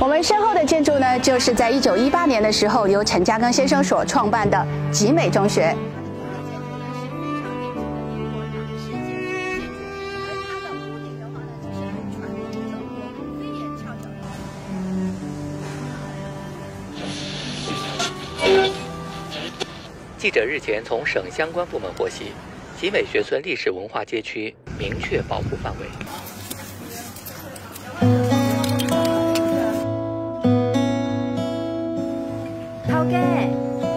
我们身后的建筑呢，就是在一九一八年的时候由陈嘉庚先生所创办的集美中学。记者日前从省相关部门获悉，集美学村历史文化街区明确保护范围。头家，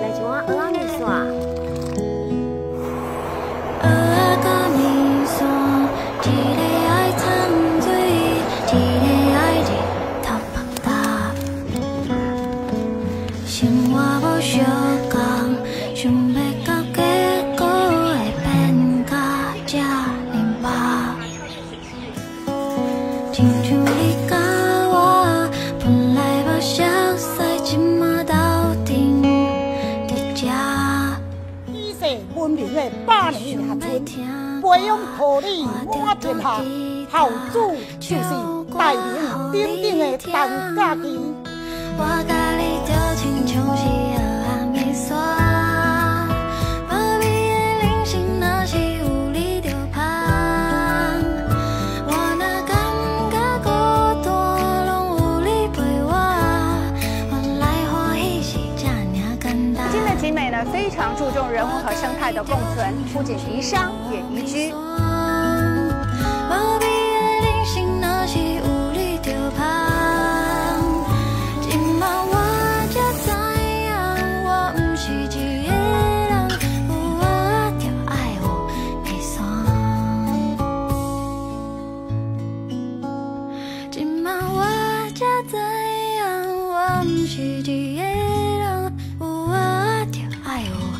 来一碗蚵仔面线。蚵仔面培养桃李满天下，后主就是大名鼎鼎的陈家基。简单。今的集美呢，非常注重人文和生态的共存，不仅宜商也宜居。今晚我才知影，我不是一个爱我